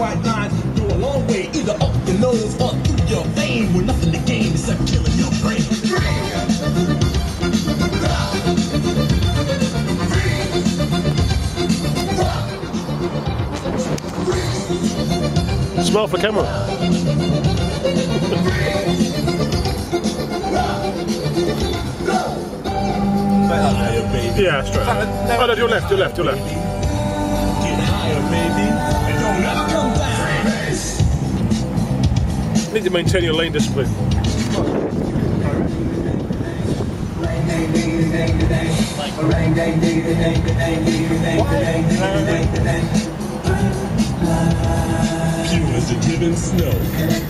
White lines go a long way, either up your nose or through your vein. With nothing to gain except killing your brain. Smile for camera. Yeah, straight. Oh no, your left, your left, your left. Need to maintain your lane discipline. Pure as the driven snow.